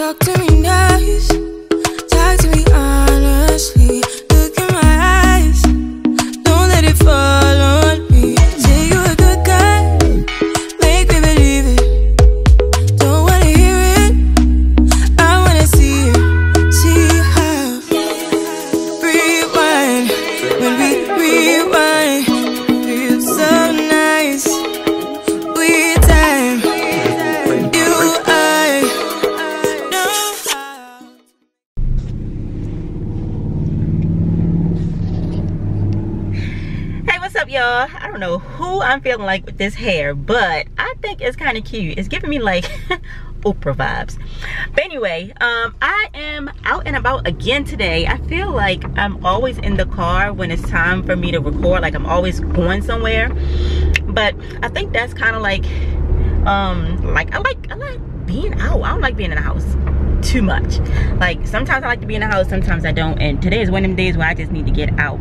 Talk to me nice, talk to me honestly. Y'all? I don't know who I'm feeling like with this hair, but I think it's kind of cute. It's giving me like Oprah vibes. But anyway, um, I am out and about again today. I feel like I'm always in the car when it's time for me to record. Like I'm always going somewhere. But I think that's kind of like, um, like I like I like being out. I don't like being in the house too much. Like sometimes i like to be in the house sometimes i don't and today is one of them days where i just need to get out.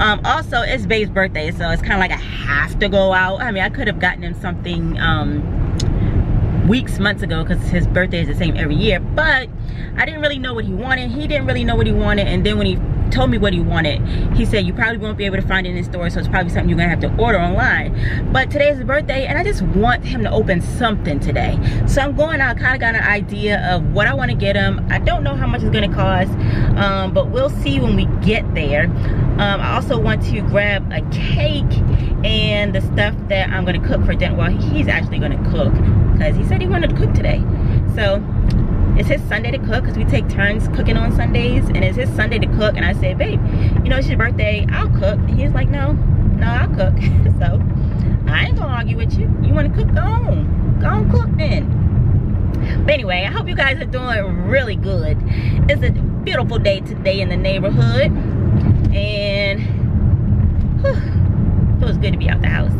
Um also it's babe's birthday so it's kind of like i have to go out. I mean i could have gotten him something um weeks months ago because his birthday is the same every year but i didn't really know what he wanted. He didn't really know what he wanted and then when he told me what he wanted. He said you probably won't be able to find it in the store so it's probably something you're gonna have to order online. But today's his birthday and i just want him to open something today. So i'm going out kind of got an idea of what i want to get him. I don't know how much it's gonna cost um, but we'll see when we get there. Um, i also want to grab a cake and the stuff that i'm gonna cook for dinner. Well he's actually gonna cook because he said he wanted to cook today. So it's his Sunday to cook because we take turns cooking on Sundays and it's his Sunday to cook and I said, babe, you know, it's your birthday, I'll cook. And he's like, no, no, I'll cook. so I ain't gonna argue with you. You wanna cook, go on. Go on cook then. But anyway, I hope you guys are doing really good. It's a beautiful day today in the neighborhood. And whew, feels good to be out the house.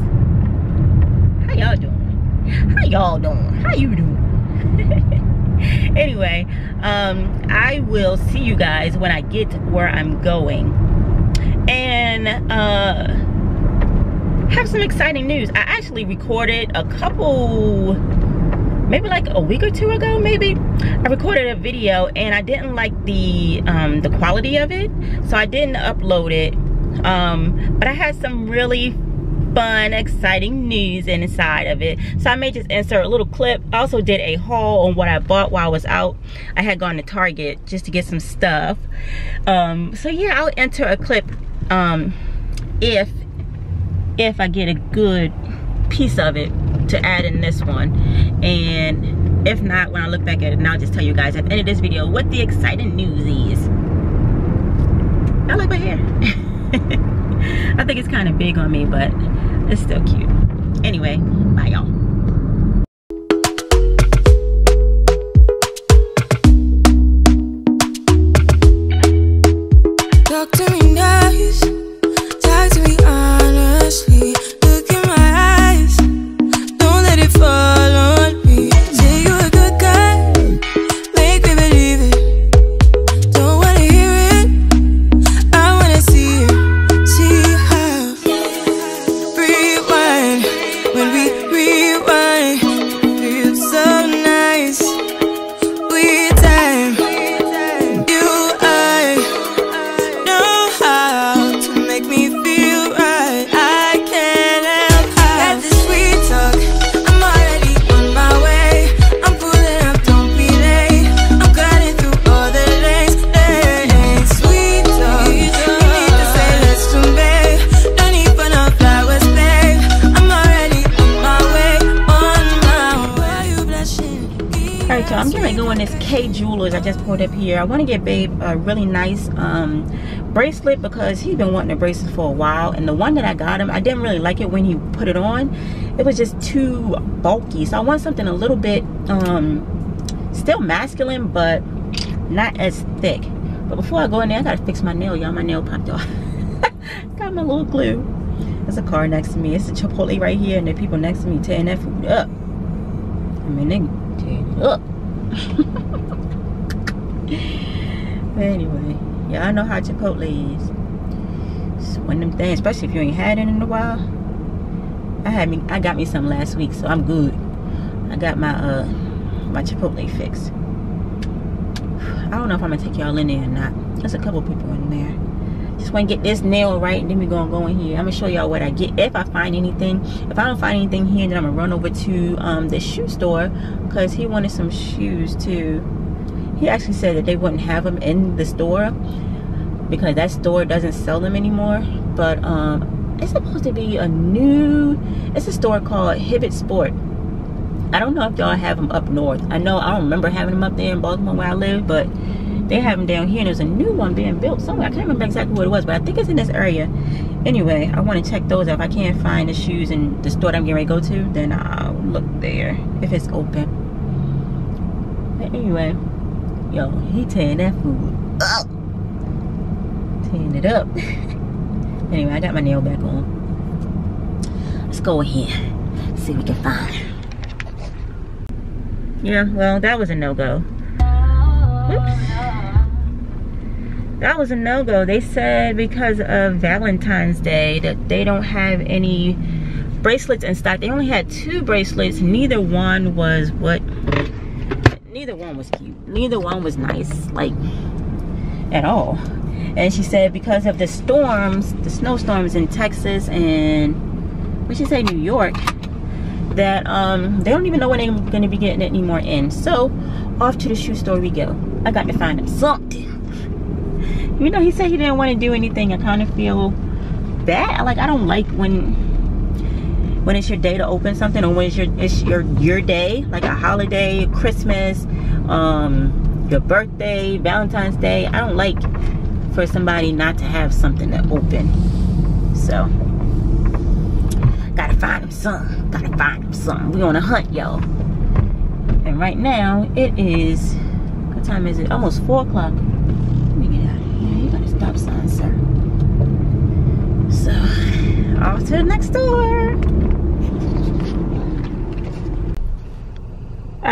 How y'all doing? How y'all doing? How you doing? anyway um i will see you guys when i get where i'm going. And uh have some exciting news. I actually recorded a couple maybe like a week or two ago maybe. I recorded a video and i didn't like the um the quality of it so i didn't upload it. Um but i had some really fun exciting news inside of it. So i may just insert a little clip. I also did a haul on what i bought while i was out. I had gone to target just to get some stuff. Um so yeah i'll enter a clip um if if i get a good piece of it to add in this one. And if not when i look back at it and i'll just tell you guys at the end of this video what the exciting news is. I like my hair. I think it's kind of big on me, but it's still cute. Anyway, bye y'all. Talk to me Jewelers. I just pulled up here. I want to get Babe a really nice um, bracelet because he's been wanting a bracelet for a while. And the one that I got him, I didn't really like it when he put it on. It was just too bulky. So I want something a little bit um, still masculine, but not as thick. But before I go in there, I gotta fix my nail, y'all. My nail popped off. got my little glue. There's a car next to me. It's a Chipotle right here, and the people next to me tearing that food up. I mean, they tearing it up. Anyway, y'all know how Chipotle is. It's one of them things, especially if you ain't had it in a while. I had me, I got me some last week, so I'm good. I got my uh my Chipotle fix. I don't know if I'm gonna take y'all in there or not. There's a couple people in there just want to get this nail right and then we're gonna go in here i'm gonna show y'all what i get if i find anything if i don't find anything here then i'm gonna run over to um, the shoe store because he wanted some shoes too he actually said that they wouldn't have them in the store because that store doesn't sell them anymore. But um, it's supposed to be a new it's a store called hibbett sport. I don't know if y'all have them up north. I know i don't remember having them up there in baltimore where i live but they have them down here and there's a new one being built somewhere. I can't remember exactly what it was but i think it's in this area. Anyway i want to check those out. If i can't find the shoes in the store that i'm getting ready to go to then i'll look there if it's open. But anyway yo he tearing that food. Up tearing it up. Anyway i got my nail back on. Let's go in here see what we can find. Yeah well that was a no-go. That was a no-go. They said because of valentine's day that they don't have any bracelets in stock. They only had two bracelets. Neither one was what neither one was cute. Neither one was nice like at all. And she said because of the storms the snowstorms in texas and we should say new york that um they don't even know when they're going to be getting it anymore in. So off to the shoe store we go. I got to find them something. You know he said he didn't want to do anything. I kind of feel bad. Like i don't like when when it's your day to open something or when it's your it's your your day like a holiday christmas um your birthday valentine's day i don't like for somebody not to have something to open so gotta find him some gotta find him some we on a hunt y'all and right now it is what time is it almost four o'clock Let me get out of here. You gotta stop sign, sir. So, off to the next door.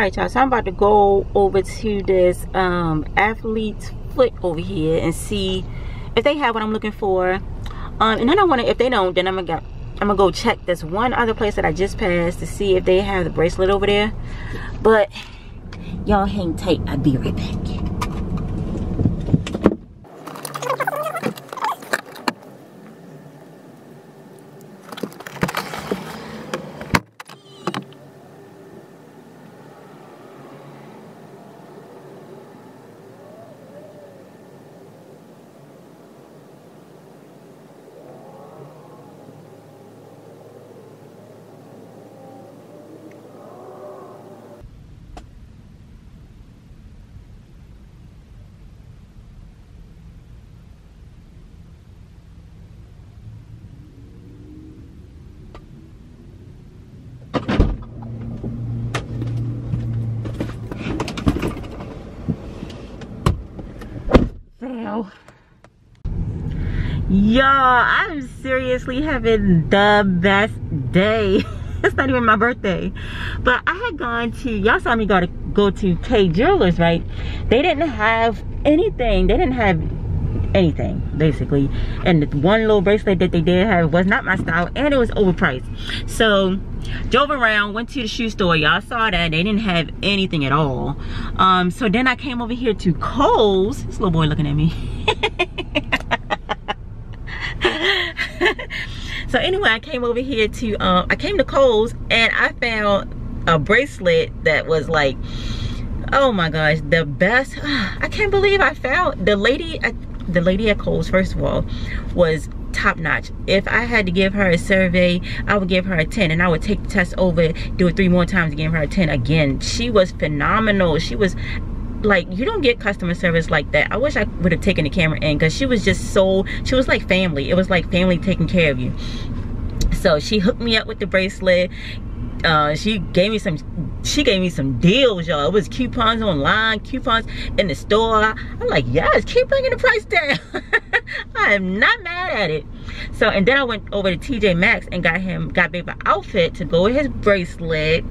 Alright, y'all. So, I'm about to go over to this um, athlete's foot over here and see if they have what I'm looking for. Um, and then I want to, if they don't, then I'm to go I'm gonna go check this one other place that I just passed to see if they have the bracelet over there. But y'all hang tight. I'll be right back. Y'all, I'm seriously having the best day. it's not even my birthday. But I had gone to, y'all saw me go to go to Kay Jewelers, right? They didn't have anything. They didn't have anything basically. And the one little bracelet that they did have was not my style and it was overpriced. So drove around went to the shoe store. Y'all saw that. They didn't have anything at all. Um so then i came over here to Kohl's. This little boy looking at me. So anyway i came over here to um i came to Kohl's and i found a bracelet that was like oh my gosh the best. I can't believe i found the lady the lady at Kohl's first of all was top notch. If i had to give her a survey i would give her a 10 and i would take the test over do it three more times give her a 10 again. She was phenomenal. She was like you don't get customer service like that. I wish i would have taken the camera in because she was just so she was like family. It was like family taking care of you. So she hooked me up with the bracelet uh, she gave me some she gave me some deals y'all it was coupons online coupons in the store i'm like yes keep bringing the price down I am not mad at it. So, and then I went over to TJ Maxx and got him, got baby outfit to go with his bracelet.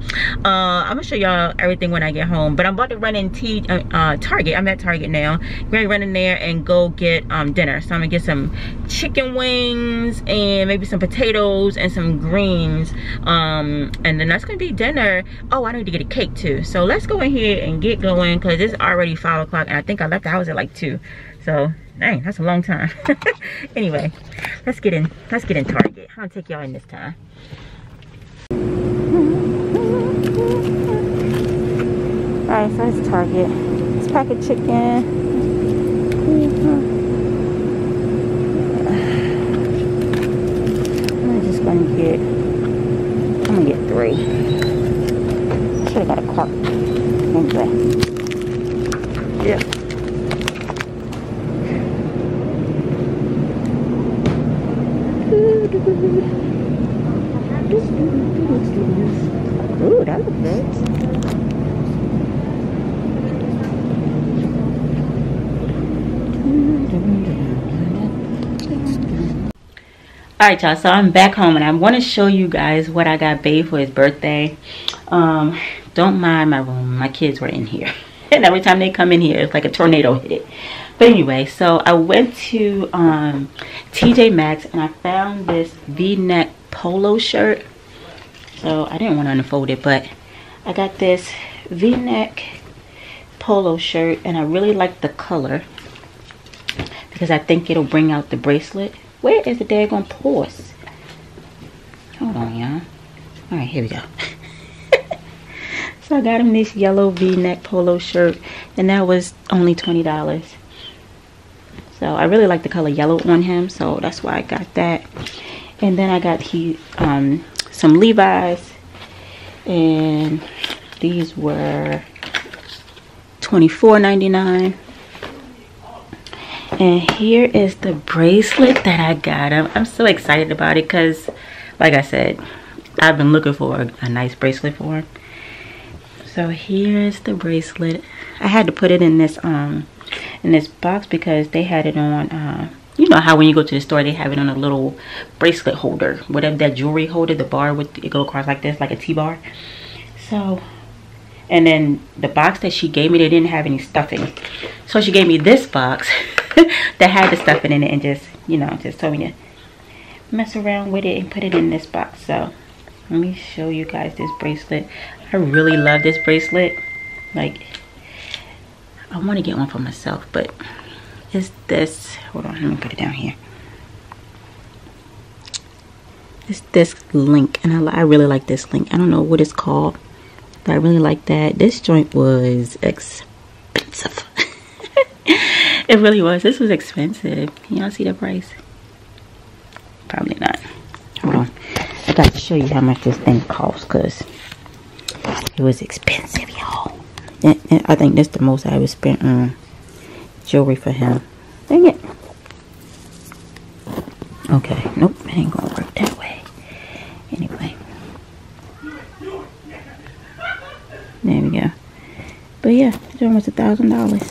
Uh, I'm gonna show y'all everything when I get home. But I'm about to run in T, uh, uh, Target. I'm at Target now. I'm gonna run in there and go get um, dinner. So I'm gonna get some chicken wings and maybe some potatoes and some greens. Um, and then that's gonna be dinner. Oh, I need to get a cake too. So let's go in here and get going because it's already five o'clock and I think I left the house at like two. So dang, that's a long time. anyway, let's get in. Let's get in Target. I'll take y'all in this time. All right, so it's Target. It's pack of chicken. I'm just gonna get. I'm gonna get three. Should have got a cart. Anyway. Yeah. Ooh, that looks good. all right y'all so i'm back home and i want to show you guys what i got babe for his birthday um don't mind my room my kids were in here and every time they come in here it's like a tornado hit it but anyway so i went to um tj maxx and i found this v-neck polo shirt so i didn't want to unfold it but i got this v-neck polo shirt and i really like the color because i think it'll bring out the bracelet where is the daggone pause? Hold on, y'all. All right, here we go. so I got him this yellow V-neck polo shirt, and that was only $20. So I really like the color yellow on him, so that's why I got that. And then I got he um, some Levi's, and these were $24.99 and here is the bracelet that I got him. I'm so excited about it because, like I said, I've been looking for a, a, nice bracelet for him. So here's the bracelet. I had to put it in this um in this box because they had it on. Uh, you know how when you go to the store they have it on a little bracelet holder, whatever that jewelry holder, the bar with it go across like this, like a T-bar. So and then the box that she gave me they didn't have any stuffing so she gave me this box that had the stuffing in it and just you know just told me to mess around with it and put it in this box so let me show you guys this bracelet i really love this bracelet like i want to get one for myself but it's this hold on let me put it down here it's this link and I, I really like this link i don't know what it's called but I really like that. This joint was expensive. it really was. This was expensive. Y'all see the price? Probably not. Hold on. I got to show you how much this thing costs, because it was expensive, y'all. And I think that's the most I ever spent on jewelry for him. Dang it. Okay. Nope. It ain't to work that way. Anyway. There we go. But yeah, it's almost a thousand dollars.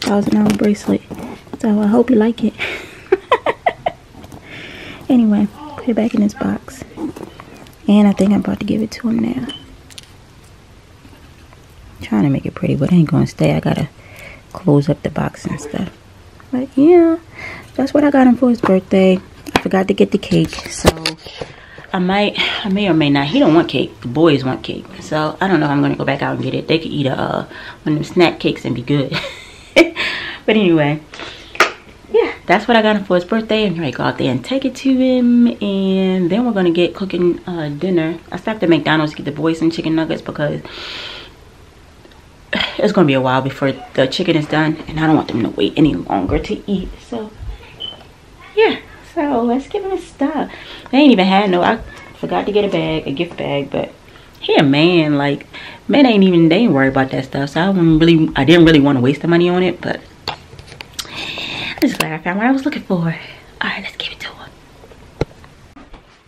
Thousand dollar bracelet. So I hope you like it. anyway, put it back in this box. And I think I'm about to give it to him now. Trying to make it pretty, but it ain't gonna stay. I gotta close up the box and stuff. But yeah, that's what I got him for his birthday. I forgot to get the cake, so I might, I may or may not. He don't want cake. The boys want cake. So I don't know if I'm to go back out and get it. They could eat a, uh, one of them snack cakes and be good. but anyway, yeah, that's what I got him for his birthday. I'm to go out there and take it to him. And then we're to get cooking uh, dinner. I stopped at McDonald's to get the boys some chicken nuggets because it's to be a while before the chicken is done. And I don't want them to wait any longer to eat. So, yeah. So let's give them a stop. They ain't even had no. I forgot to get a bag, a gift bag, but he a man. Like men ain't even. They ain't worried about that stuff. So I didn't really. I didn't really want to waste the money on it, but I'm just glad I found what I was looking for. All right, let's give it to him.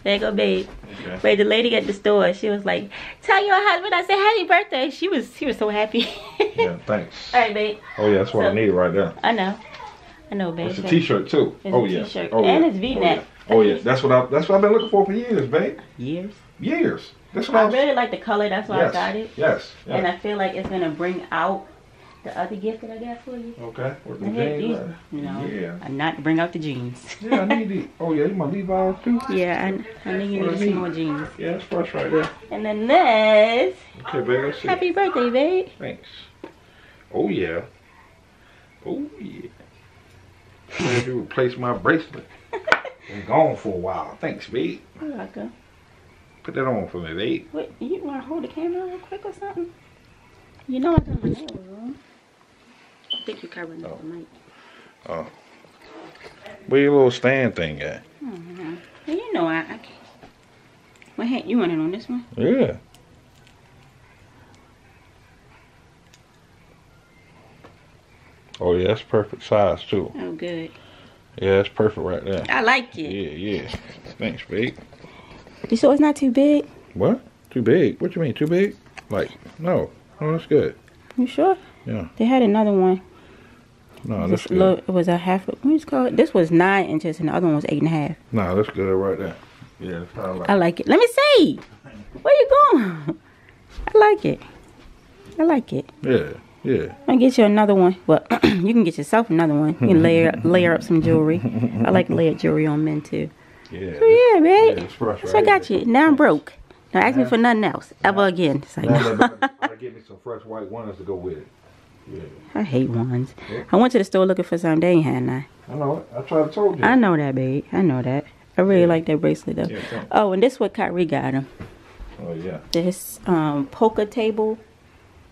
There you go, babe. Okay. Wait, the lady at the store, she was like, "Tell your husband I said happy birthday." She was, she was so happy. yeah, thanks. All right, babe. Oh yeah, that's what so, I need right there. I know. I know, babe. It's a t-shirt too. It's oh a yeah. t-shirt. Oh, And it's V-neck. Oh yeah. Oh yeah. That's what I. That's what I've been looking for for years, babe. Years. Years. That's what I I was. really like the color. That's why yes. I got it. Yes. yes. And I feel like it's gonna bring out the other gift that I got for you. Okay. With the jeans. these. on. No, Yeah. I'm not bring out the jeans. Yeah, I need these. Oh yeah, you my Levi's too. yeah, I, I think you What need some more jeans. Yeah, that's fresh right there. And then this. Okay, babe. Let's see. Happy birthday, babe. Thanks. Oh yeah. Oh yeah. Glad you replaced my bracelet. Been gone for a while. Thanks, babe. You're welcome. Put that on for me, babe. Wait, you want to hold the camera real quick or something? You know I got my nails on. I think you're covering up the mic. Oh. Where your little stand thing at? Mm-hmm. Well, you know I, I can't. What hand you want it on this one? Yeah. Oh yeah, that's perfect size too. Oh, good. Yeah, that's perfect right there. I like it. Yeah, yeah. Thanks, babe. You sure it's not too big? What? Too big? What you mean, too big? Like, no. No, that's good. You sure? Yeah. They had another one. No, that's This good. little, it was a half. What you call it? This was nine inches, and the other one was eight and a half. No, that's good right there. Yeah, that's how I like I like it. Let me see. Where you going? I like it. I like it. Yeah, yeah. I'll get you another one. Well, you can get yourself another one. You can layer layer up some jewelry. I like layered jewelry on men too. Yeah. So yeah, babe. Yeah, it's fresh That's right what I got you. Now I'm broke. Now ask me for nothing else ever again. It's like, Now I get me some fresh white ones to go with it. Yeah. I hate ones. Yeah. I went to the store looking for some. They ain't had none. I know. I tried to told you. I know that, babe. I know that. I really Yeah. like that bracelet though. Yeah. Oh, and this what Kyrie got him. Oh yeah. This um poker table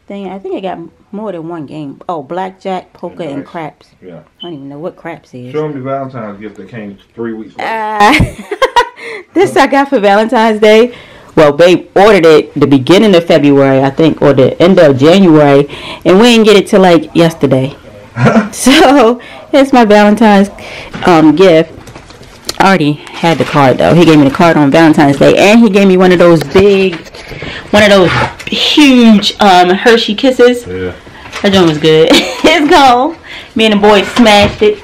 thing. I think I got more than one game. Oh, blackjack, poker, and Nice. craps. Yeah. I don't even know what craps is. Show me Valentine's gift that came three weeks later. Uh, this I got for Valentine's Day. Well, babe ordered it the beginning of February, I think, or the end of January, and we didn't get it till like yesterday. so it's my Valentine's um, gift. I already had the card though. He gave me the card on Valentine's Day, and he gave me one of those big, one of those huge um, Hershey Kisses. yeah. That joint was good. it's gone. Me and the boys smashed it,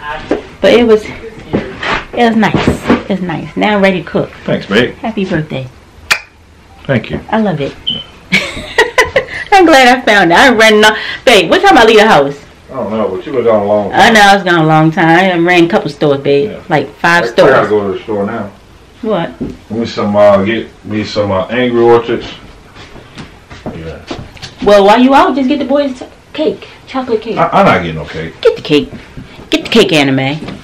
but it was, it was nice. It was nice. Now I'm ready to cook. Thanks, babe. Happy birthday. Thank you. I love it. I'm glad I found it. I ran, no- babe. What time I leave the house? I don't know, but you was gone a long I know I was gone a long time. I ran a couple stores, babe. Yeah. Like five I, I gotta go to the store now. What? Give me some, uh, get me some uh, Angry Orchards. Yeah. Well, while you out, just get the boys cake, chocolate cake. I, I'm not getting no cake. Get the cake. Get the cake, anime.